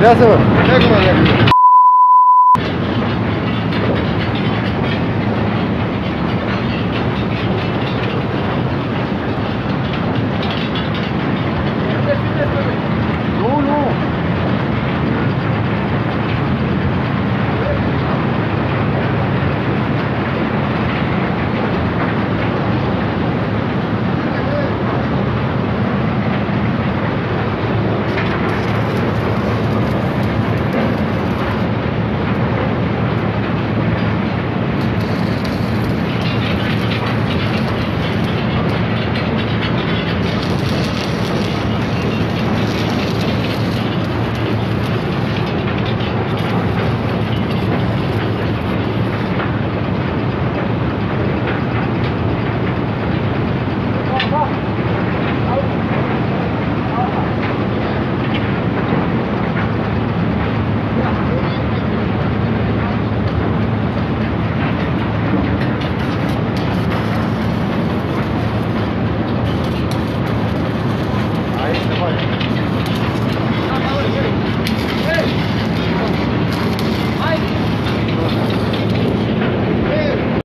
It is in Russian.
Дякую. Дякую.